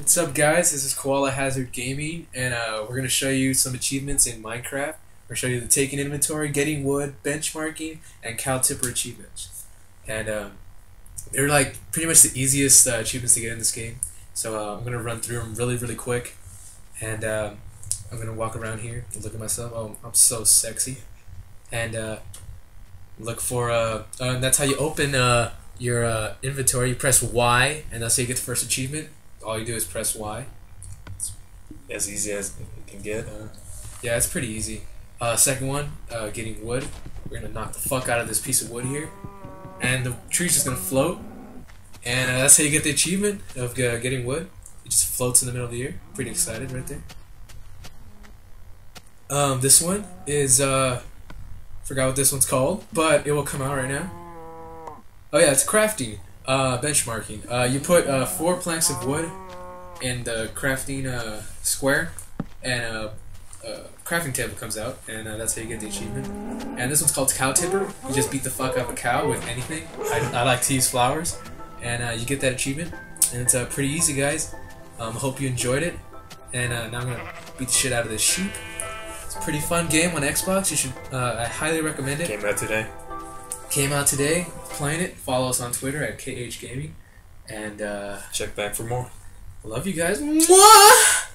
What's up, guys? This is Koala Hazard Gaming, and uh, we're going to show you some achievements in Minecraft. We're going to show you the taking inventory, getting wood, benchmarking, and cow tipper achievements. And um, they're like pretty much the easiest uh, achievements to get in this game. So uh, I'm going to run through them really, really quick. And um, I'm going to walk around here and look at myself. Oh, I'm so sexy. And uh, look for, uh, uh, that's how you open uh, your uh, inventory. You press Y, and that's how you get the first achievement all you do is press Y. It's as easy as it can get. Yeah, it's pretty easy. Uh, second one, uh, getting wood. We're gonna knock the fuck out of this piece of wood here, and the tree's just gonna float. And uh, that's how you get the achievement of uh, getting wood. It just floats in the middle of the air. Pretty excited right there. Um, this one is uh, forgot what this one's called, but it will come out right now. Oh yeah, it's crafting. Uh, benchmarking. Uh, you put uh, four planks of wood in the crafting uh, square, and a, a, crafting table comes out, and uh, that's how you get the achievement. And this one's called Cow Tipper. You just beat the fuck out of a cow with anything. I, I like to use flowers, and uh, you get that achievement. And it's pretty easy, guys. Um, hope you enjoyed it. And now I'm gonna beat the shit out of this sheep. It's a pretty fun game on Xbox. You should. I highly recommend it. Came out today. Came out today playing it. Follow us on Twitter at KH Gaming. And uh, check back for more. Love you guys. Mwah!